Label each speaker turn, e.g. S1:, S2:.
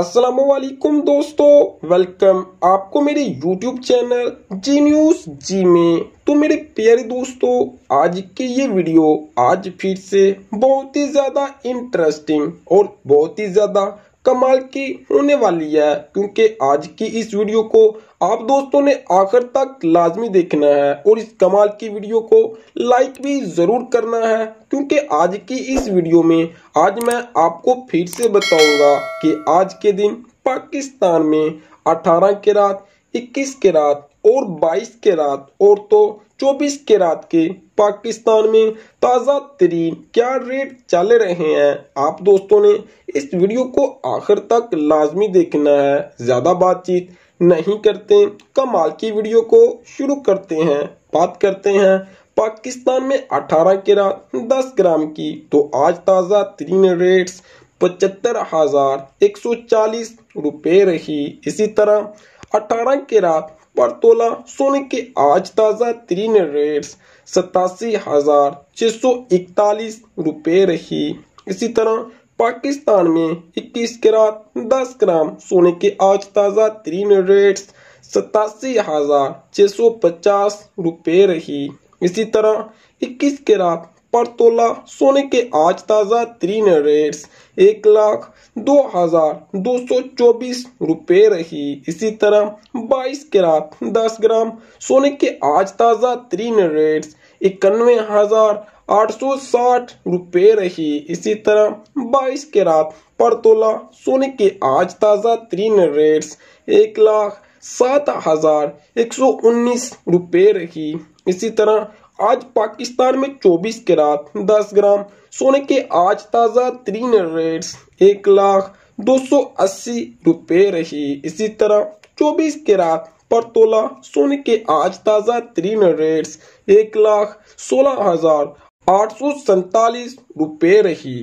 S1: असलकुम दोस्तों वेलकम आपको मेरे यूट्यूब चैनल जी न्यूज़ जी में। तो मेरे प्यारे दोस्तों, आज की ये वीडियो आज फिर से बहुत ही ज़्यादा इंटरेस्टिंग और बहुत ही ज़्यादा कमाल की होने वाली है, क्योंकि आज की इस वीडियो को आप दोस्तों ने आखिर तक लाजमी देखना है और इस कमाल की वीडियो को लाइक भी ज़रूर करना है, क्योंकि आज की इस वीडियो में आज मैं आपको फिर से बताऊँगा कि आज के दिन पाकिस्तान में 18 के रात 21 के रात और 22 के रात और तो 24 के रात के पाकिस्तान में ताज़ा तरीन क्या रेट चल रहे हैं? आप दोस्तों ने इस वीडियो को आखिर तक लाजमी देखना है। ज़्यादा बातचीत नहीं करते, कमाल की वीडियो को शुरू करते हैं। बात करते हैं पाकिस्तान में 18 के रात 10 ग्राम की। तो आज ताज़ा तरीन रेट्स पचहत्तर हज़ार एक सौ चालीस रुपये रही। इसी तरह अठारह के रात पर तोला सोने के आज ताज़ा तरीन रेट्स सतासी हज़ार छह सौ इकतालीस रुपये रही। इसी तरह पाकिस्तान में 21 के रात 10 ग्राम सोने के आज ताज़ा तरीन रेट्स सतासी हज़ार छह सौ पचास रुपये रही। इसी तरह 21 के रात पर तोला सोने के आज ताज़ा तीन रेट्स, एक लाख दो हज़ार दो सौ चौबीस रुपये रही। इसी तरह बाईस रात दस ग्राम सोने के आज ताज़ा तरीन रेट्स, इक्यानवे हज़ार आठ सौ साठ रुपये रही। इसी तरह बाईस के रात पर तोला सोने के आज ताज़ा तीन रेट्स, एक लाख सात हज़ार एक सौ उन्नीस रुपये रही। इसी तरह आज पाकिस्तान में 24 के रात 10 ग्राम, सोने के आज ताज़ा तीन रेट्स, एक लाख दो सौ अस्सी रुपये रही। इसी तरह 24 के रात पर तोला सोने के आज ताज़ा तीन रेट्स, एक लाख सोलह हज़ार आठ सौ सैतालीस रुपये रही।